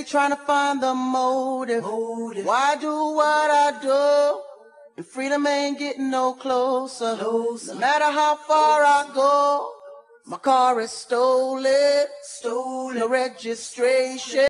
Steady trying to find the motive. Motive. Why do what I do? And freedom ain't getting no closer. Closer. No matter how far I go, my car is stolen. Stolen. No registration.